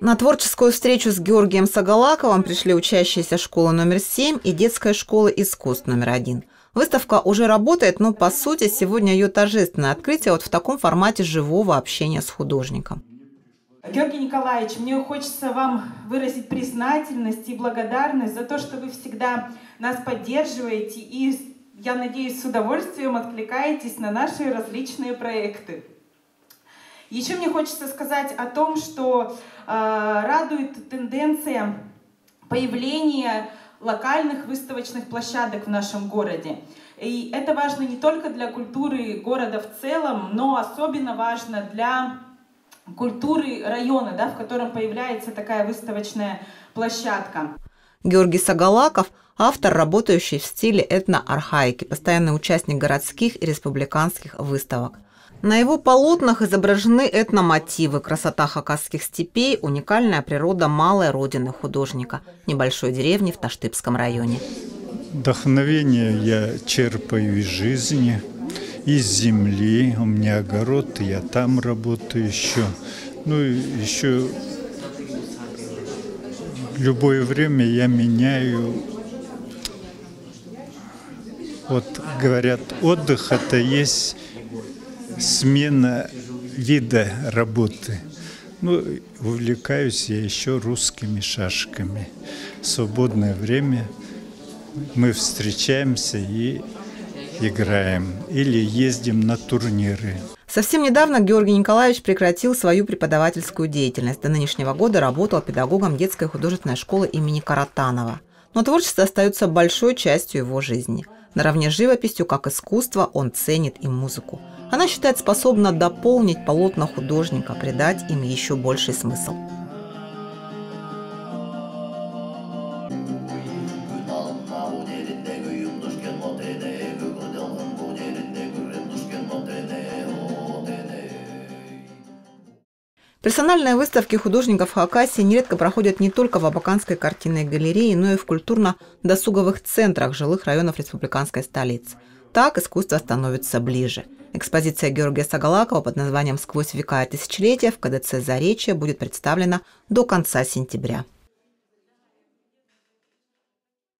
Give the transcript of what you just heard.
На творческую встречу с Георгием Сагалаковым пришли учащиеся школы номер 7 и детская школа искусств номер 1. Выставка уже работает, но по сути сегодня ее торжественное открытие вот в таком формате живого общения с художником. Георгий Николаевич, мне хочется вам выразить признательность и благодарность за то, что вы всегда нас поддерживаете и, я надеюсь, с удовольствием откликаетесь на наши различные проекты. Еще мне хочется сказать о том, что э, радует тенденция появления локальных выставочных площадок в нашем городе. И это важно не только для культуры города в целом, но особенно важно для культуры района, да, в котором появляется такая выставочная площадка. Георгий Сагалаков – автор, работающий в стиле этноархаики, постоянный участник городских и республиканских выставок – на его полотнах изображены этномотивы, красота хакасских степей, уникальная природа малой родины художника, небольшой деревни в Таштыбском районе. Вдохновение я черпаю из жизни, из земли. У меня огород, я там работаю еще. Ну, еще любое время я меняю. Вот говорят, отдых это есть смена вида работы. Ну, увлекаюсь я еще русскими шашками. Свободное время мы встречаемся и играем или ездим на турниры. Совсем недавно Георгий Николаевич прекратил свою преподавательскую деятельность. До нынешнего года работал педагогом детской художественной школы имени Каратанова. Но творчество остается большой частью его жизни. Наравне с живописью, как искусство, он ценит и музыку. Она считает способна дополнить полотна художника, придать им еще больший смысл. Персональные выставки художников Хакасии нередко проходят не только в Абаканской картинной галерее, но и в культурно-досуговых центрах жилых районов республиканской столицы. Так искусство становится ближе – Экспозиция Георгия Сагалакова под названием «Сквозь века и тысячелетия» в КДЦ «Заречье» будет представлена до конца сентября.